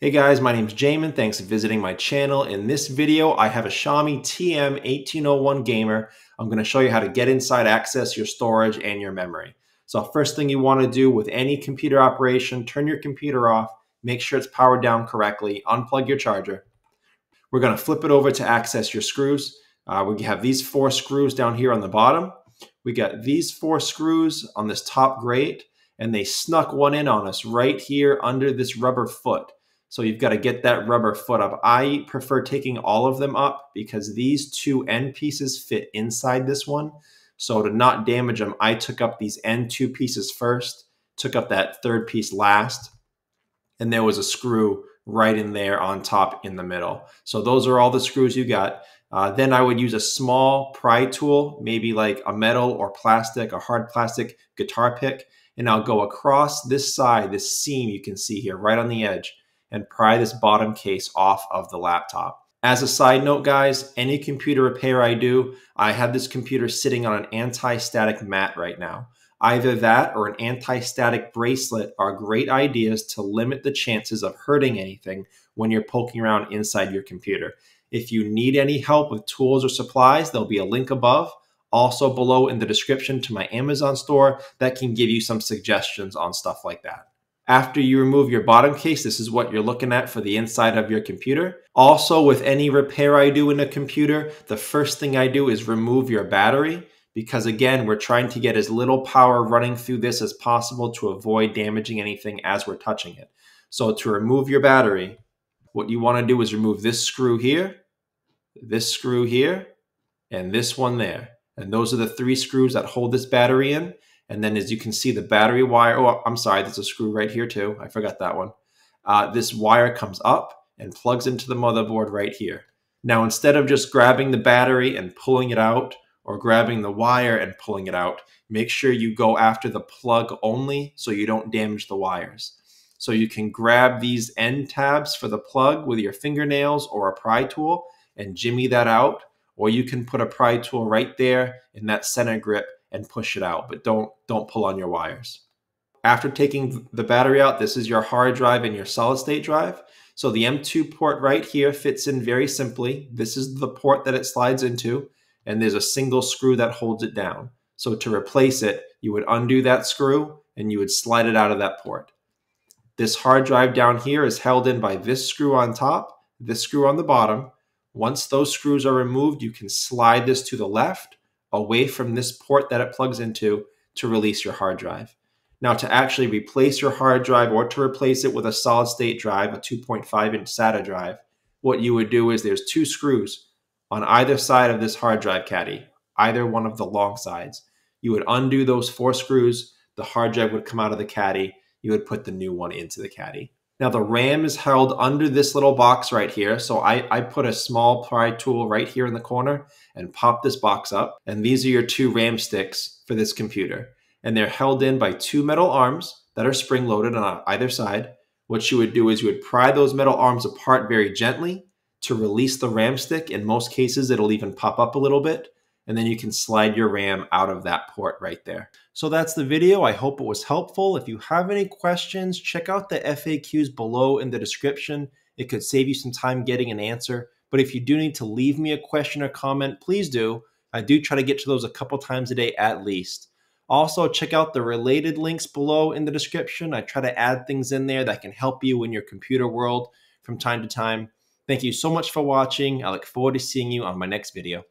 Hey guys, my name is Jamin. Thanks for visiting my channel. In this video, I have a Xiaomi TM1801 Gamer. I'm going to show you how to get inside, access your storage and your memory. So first thing you want to do with any computer operation, turn your computer off, make sure it's powered down correctly, unplug your charger. We're going to flip it over to access your screws. Uh, we have these four screws down here on the bottom. We got these four screws on this top grate, and they snuck one in on us right here under this rubber foot. So you've got to get that rubber foot up. I prefer taking all of them up because these two end pieces fit inside this one. So to not damage them, I took up these end two pieces first, took up that third piece last, and there was a screw right in there on top in the middle. So those are all the screws you got. Uh, then I would use a small pry tool, maybe like a metal or plastic, a hard plastic guitar pick, and I'll go across this side, this seam you can see here, right on the edge and pry this bottom case off of the laptop. As a side note, guys, any computer repair I do, I have this computer sitting on an anti-static mat right now. Either that or an anti-static bracelet are great ideas to limit the chances of hurting anything when you're poking around inside your computer. If you need any help with tools or supplies, there'll be a link above. Also below in the description to my Amazon store that can give you some suggestions on stuff like that. After you remove your bottom case, this is what you're looking at for the inside of your computer. Also, with any repair I do in a computer, the first thing I do is remove your battery because again, we're trying to get as little power running through this as possible to avoid damaging anything as we're touching it. So to remove your battery, what you want to do is remove this screw here, this screw here, and this one there. And those are the three screws that hold this battery in. And then as you can see, the battery wire, oh, I'm sorry, there's a screw right here too. I forgot that one. Uh, this wire comes up and plugs into the motherboard right here. Now, instead of just grabbing the battery and pulling it out or grabbing the wire and pulling it out, make sure you go after the plug only so you don't damage the wires. So you can grab these end tabs for the plug with your fingernails or a pry tool and jimmy that out, or you can put a pry tool right there in that center grip and push it out, but don't don't pull on your wires. After taking the battery out, this is your hard drive and your solid state drive. So the M2 port right here fits in very simply. This is the port that it slides into, and there's a single screw that holds it down. So to replace it, you would undo that screw and you would slide it out of that port. This hard drive down here is held in by this screw on top, this screw on the bottom. Once those screws are removed, you can slide this to the left away from this port that it plugs into to release your hard drive. Now, to actually replace your hard drive or to replace it with a solid state drive, a 2.5 inch SATA drive, what you would do is there's two screws on either side of this hard drive caddy, either one of the long sides. You would undo those four screws, the hard drive would come out of the caddy, you would put the new one into the caddy. Now the RAM is held under this little box right here. So I, I put a small pry tool right here in the corner and pop this box up. And these are your two RAM sticks for this computer. And they're held in by two metal arms that are spring loaded on either side. What you would do is you would pry those metal arms apart very gently to release the RAM stick. In most cases, it'll even pop up a little bit and then you can slide your RAM out of that port right there. So that's the video. I hope it was helpful. If you have any questions, check out the FAQs below in the description. It could save you some time getting an answer. But if you do need to leave me a question or comment, please do. I do try to get to those a couple times a day at least. Also, check out the related links below in the description. I try to add things in there that can help you in your computer world from time to time. Thank you so much for watching. I look forward to seeing you on my next video.